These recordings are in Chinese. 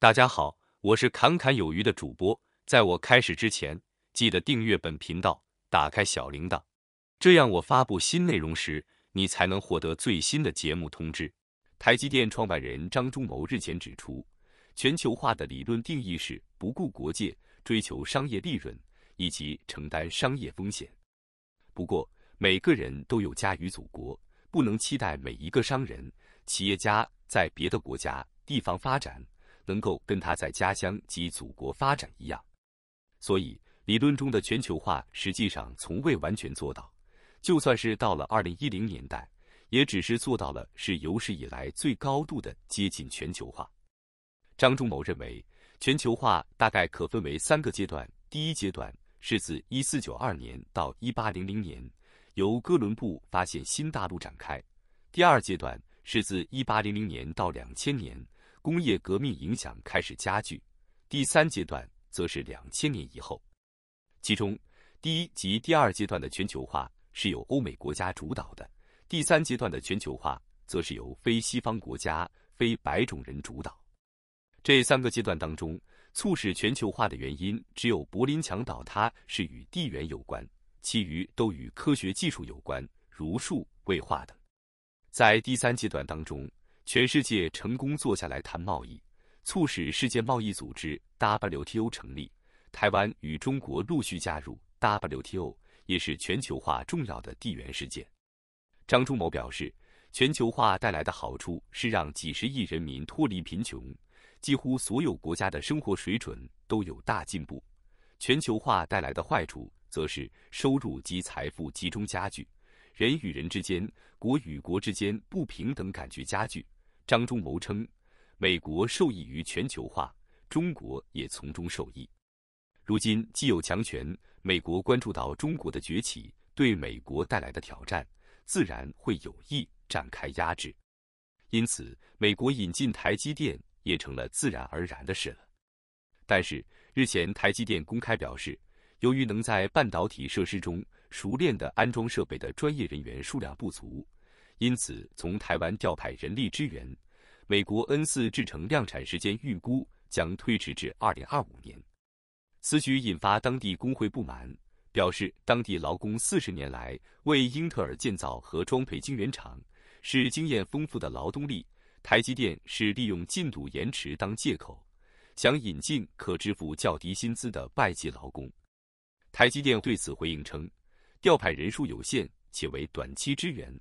大家好，我是侃侃有余的主播。在我开始之前，记得订阅本频道，打开小铃铛，这样我发布新内容时，你才能获得最新的节目通知。台积电创办人张忠谋日前指出，全球化的理论定义是不顾国界，追求商业利润以及承担商业风险。不过，每个人都有家与祖国，不能期待每一个商人、企业家在别的国家、地方发展。能够跟他在家乡及祖国发展一样，所以理论中的全球化实际上从未完全做到。就算是到了二零一零年代，也只是做到了是有史以来最高度的接近全球化。张忠谋认为，全球化大概可分为三个阶段：第一阶段是自一四九二年到一八零零年，由哥伦布发现新大陆展开；第二阶段是自一八零零年到两千年。工业革命影响开始加剧，第三阶段则是两千年以后。其中，第一及第二阶段的全球化是由欧美国家主导的，第三阶段的全球化则是由非西方国家、非白种人主导。这三个阶段当中，促使全球化的原因只有柏林墙倒塌是与地缘有关，其余都与科学技术有关，如数、绘画等。在第三阶段当中。全世界成功坐下来谈贸易，促使世界贸易组织 WTO 成立。台湾与中国陆续加入 WTO，也是全球化重要的地缘事件。张忠谋表示，全球化带来的好处是让几十亿人民脱离贫穷，几乎所有国家的生活水准都有大进步。全球化带来的坏处则是收入及财富集中加剧，人与人之间、国与国之间不平等感觉加剧。张忠谋称，美国受益于全球化，中国也从中受益。如今既有强权，美国关注到中国的崛起对美国带来的挑战，自然会有意展开压制。因此，美国引进台积电也成了自然而然的事了。但是，日前台积电公开表示，由于能在半导体设施中熟练的安装设备的专业人员数量不足。因此，从台湾调派人力支援，美国 N 四制成量产时间预估将推迟至二零二五年。此举引发当地工会不满，表示当地劳工四十年来为英特尔建造和装配晶圆厂，是经验丰富的劳动力。台积电是利用进度延迟当借口，想引进可支付较低薪资的外籍劳工。台积电对此回应称，调派人数有限，且为短期支援。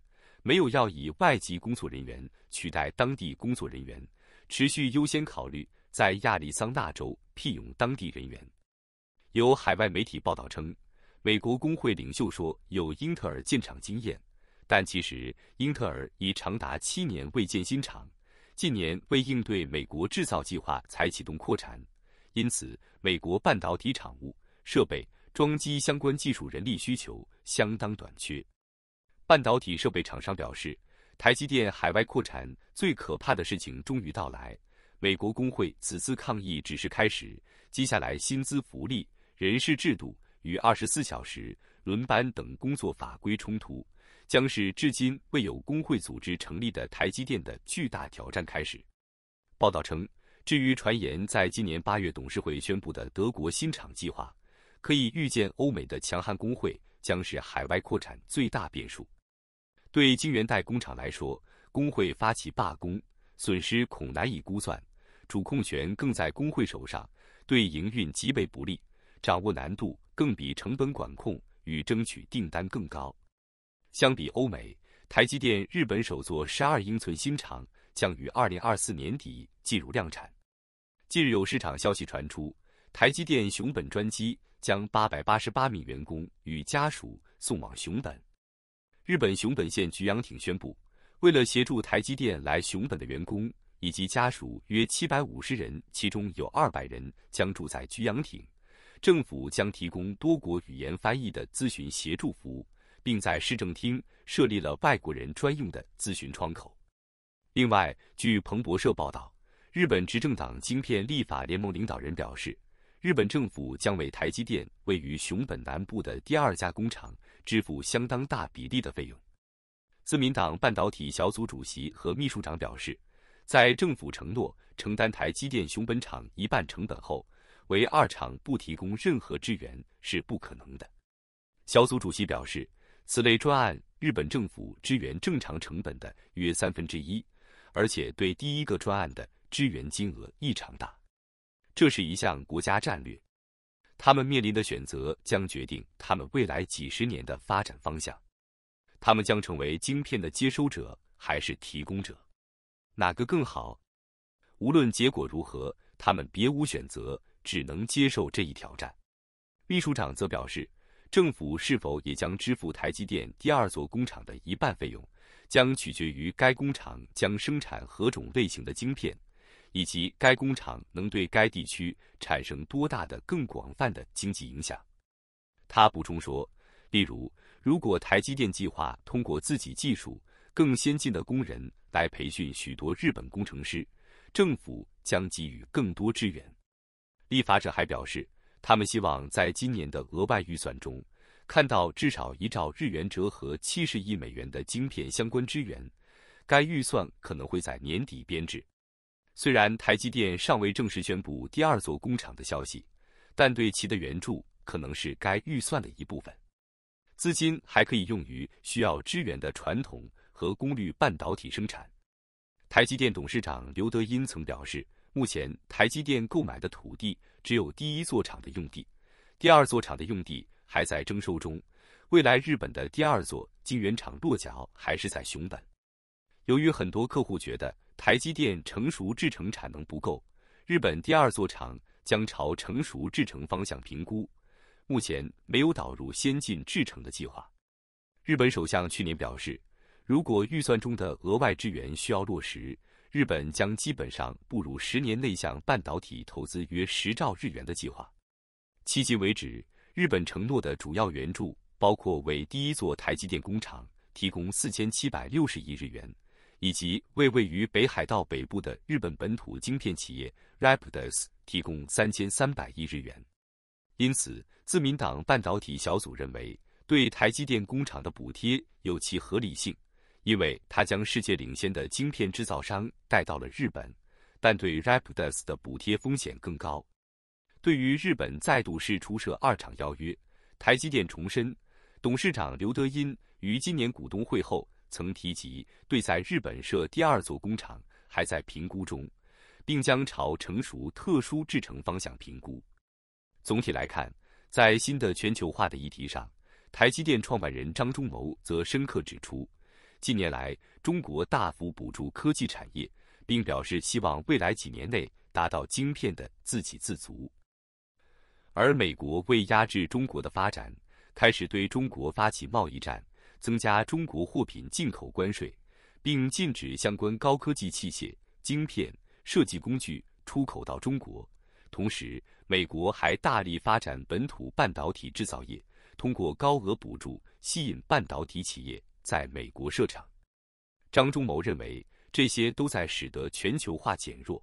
没有要以外籍工作人员取代当地工作人员，持续优先考虑在亚利桑那州聘用当地人员。有海外媒体报道称，美国工会领袖说有英特尔建厂经验，但其实英特尔已长达七年未建新厂，近年为应对美国制造计划才启动扩产，因此美国半导体厂务、设备、装机相关技术人力需求相当短缺。半导体设备厂商表示，台积电海外扩产最可怕的事情终于到来。美国工会此次抗议只是开始，接下来薪资福利、人事制度与二十四小时轮班等工作法规冲突，将是至今未有工会组织成立的台积电的巨大挑战开始。报道称，至于传言在今年八月董事会宣布的德国新厂计划，可以预见欧美的强悍工会将是海外扩产最大变数。对晶圆代工厂来说，工会发起罢工，损失恐难以估算，主控权更在工会手上，对营运极为不利，掌握难度更比成本管控与争取订单更高。相比欧美，台积电日本首座十二英寸新厂将于二零二四年底进入量产。近日有市场消息传出，台积电熊本专机将八百八十八名员工与家属送往熊本。日本熊本县菊阳町宣布，为了协助台积电来熊本的员工以及家属约七百五十人，其中有二百人将住在菊阳町，政府将提供多国语言翻译的咨询协助服务，并在市政厅设立了外国人专用的咨询窗口。另外，据彭博社报道，日本执政党晶片立法联盟领导人表示。日本政府将为台积电位于熊本南部的第二家工厂支付相当大比例的费用。自民党半导体小组主席和秘书长表示，在政府承诺承担台积电熊本厂一半成本后，为二厂不提供任何支援是不可能的。小组主席表示，此类专案日本政府支援正常成本的约三分之一，而且对第一个专案的支援金额异常大。这是一项国家战略，他们面临的选择将决定他们未来几十年的发展方向。他们将成为晶片的接收者还是提供者，哪个更好？无论结果如何，他们别无选择，只能接受这一挑战。秘书长则表示，政府是否也将支付台积电第二座工厂的一半费用，将取决于该工厂将生产何种类型的晶片。以及该工厂能对该地区产生多大的更广泛的经济影响？他补充说，例如，如果台积电计划通过自己技术更先进的工人来培训许多日本工程师，政府将给予更多支援。立法者还表示，他们希望在今年的额外预算中看到至少一兆日元折合七十亿美元的晶片相关支援。该预算可能会在年底编制。虽然台积电尚未正式宣布第二座工厂的消息，但对其的援助可能是该预算的一部分。资金还可以用于需要支援的传统和功率半导体生产。台积电董事长刘德音曾表示，目前台积电购买的土地只有第一座厂的用地，第二座厂的用地还在征收中。未来日本的第二座晶圆厂落脚还是在熊本。由于很多客户觉得。台积电成熟制程产能不够，日本第二座厂将朝成熟制程方向评估，目前没有导入先进制程的计划。日本首相去年表示，如果预算中的额外支援需要落实，日本将基本上步入十年内向半导体投资约十兆日元的计划。迄今为止，日本承诺的主要援助包括为第一座台积电工厂提供四千七百六十亿日元。以及为位于北海道北部的日本本土晶片企业 Rapidus 提供三千三百亿日元。因此，自民党半导体小组认为，对台积电工厂的补贴有其合理性，因为它将世界领先的晶片制造商带到了日本。但对 Rapidus 的补贴风险更高。对于日本再度释出设二厂邀约，台积电重申，董事长刘德音于今年股东会后。曾提及对在日本设第二座工厂还在评估中，并将朝成熟特殊制程方向评估。总体来看，在新的全球化的议题上，台积电创办人张忠谋则深刻指出，近年来中国大幅补助科技产业，并表示希望未来几年内达到晶片的自给自足。而美国为压制中国的发展，开始对中国发起贸易战。增加中国货品进口关税，并禁止相关高科技器械、晶片、设计工具出口到中国。同时，美国还大力发展本土半导体制造业，通过高额补助吸引半导体企业在美国设厂。张忠谋认为，这些都在使得全球化减弱。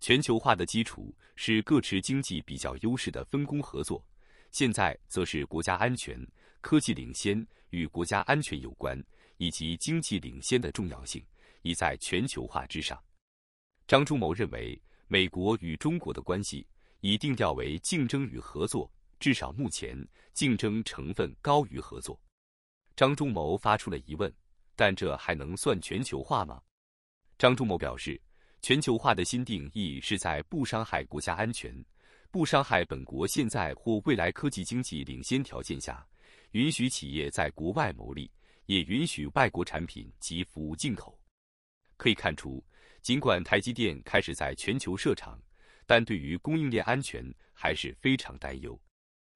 全球化的基础是各持经济比较优势的分工合作，现在则是国家安全、科技领先。与国家安全有关，以及经济领先的重要性，已在全球化之上。张忠谋认为，美国与中国的关系已定调为竞争与合作，至少目前竞争成分高于合作。张忠谋发出了疑问：但这还能算全球化吗？张忠谋表示，全球化的新定义是在不伤害国家安全、不伤害本国现在或未来科技经济领先条件下。允许企业在国外牟利，也允许外国产品及服务进口。可以看出，尽管台积电开始在全球设厂，但对于供应链安全还是非常担忧。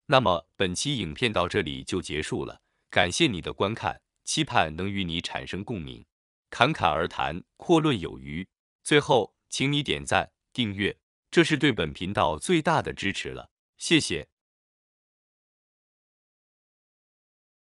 那么，本期影片到这里就结束了，感谢你的观看，期盼能与你产生共鸣。侃侃而谈，阔论有余。最后，请你点赞、订阅，这是对本频道最大的支持了，谢谢。